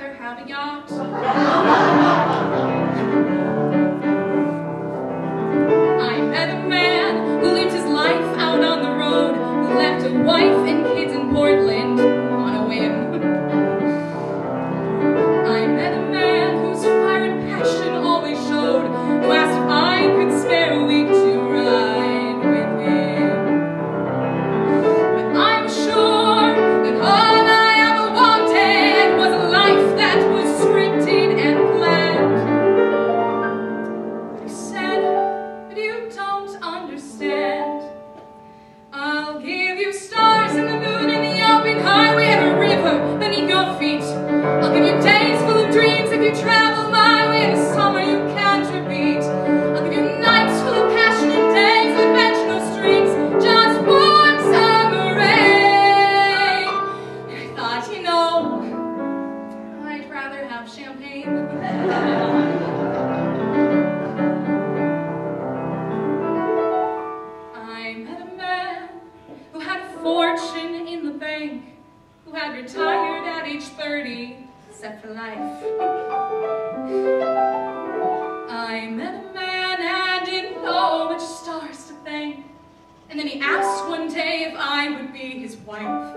rather have a yacht. I met a man. Fortune in the bank, who had retired at age 30, set for life. I met a man and didn't know which stars to thank, and then he asked one day if I would be his wife.